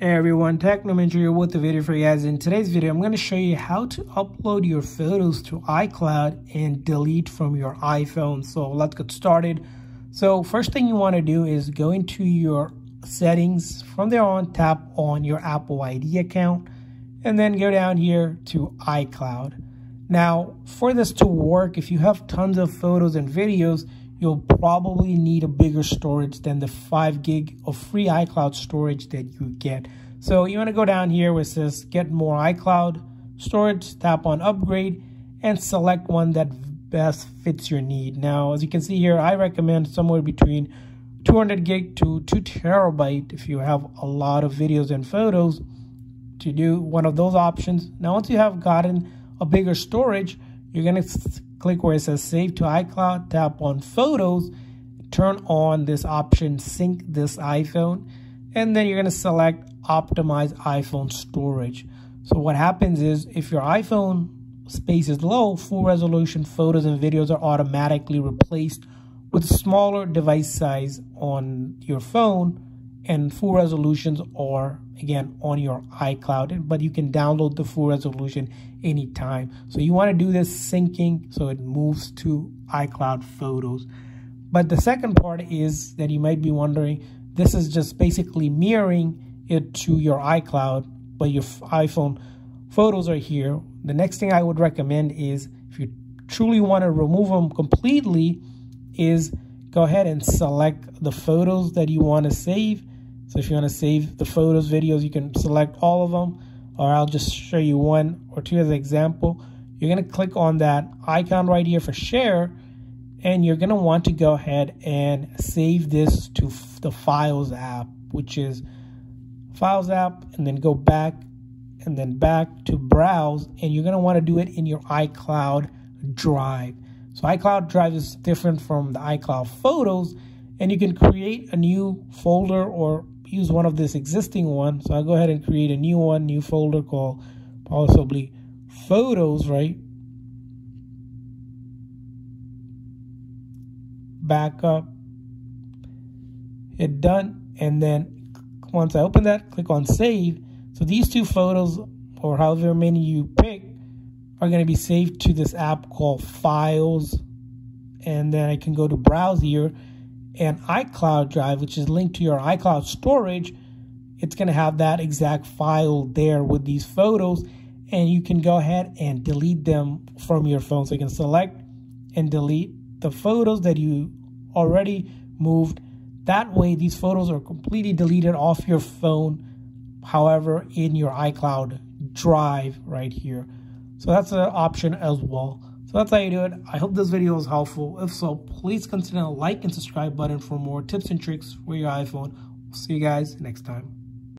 Hey everyone, Technomentary here with the video for you guys. In today's video, I'm going to show you how to upload your photos to iCloud and delete from your iPhone. So let's get started. So first thing you want to do is go into your settings. From there on, tap on your Apple ID account and then go down here to iCloud. Now, for this to work, if you have tons of photos and videos, you'll probably need a bigger storage than the 5 gig of free iCloud storage that you get. So you want to go down here where it says get more iCloud storage, tap on upgrade, and select one that best fits your need. Now, as you can see here, I recommend somewhere between 200 gig to 2 terabyte if you have a lot of videos and photos to do one of those options. Now, once you have gotten a bigger storage, you're going to click where it says save to iCloud, tap on photos, turn on this option sync this iPhone, and then you're going to select optimize iPhone storage. So what happens is if your iPhone space is low, full resolution photos and videos are automatically replaced with smaller device size on your phone and full resolutions are again on your iCloud, but you can download the full resolution anytime. So you want to do this syncing so it moves to iCloud photos. But the second part is that you might be wondering, this is just basically mirroring it to your iCloud, but your iPhone photos are here. The next thing I would recommend is if you truly want to remove them completely is go ahead and select the photos that you want to save so if you want to save the photos, videos, you can select all of them, or I'll just show you one or two as an example. You're going to click on that icon right here for share, and you're going to want to go ahead and save this to the Files app, which is Files app, and then go back and then back to Browse, and you're going to want to do it in your iCloud Drive. So iCloud Drive is different from the iCloud Photos, and you can create a new folder or use one of this existing one. So I'll go ahead and create a new one, new folder called possibly photos, right? Backup, hit done. And then once I open that, click on save. So these two photos or however many you pick are going to be saved to this app called files. And then I can go to browse here and iCloud Drive, which is linked to your iCloud storage, it's going to have that exact file there with these photos. And you can go ahead and delete them from your phone. So you can select and delete the photos that you already moved. That way, these photos are completely deleted off your phone. However, in your iCloud Drive right here. So that's an option as well. So that's how you do it. I hope this video was helpful. If so, please consider the like and subscribe button for more tips and tricks for your iPhone. See you guys next time.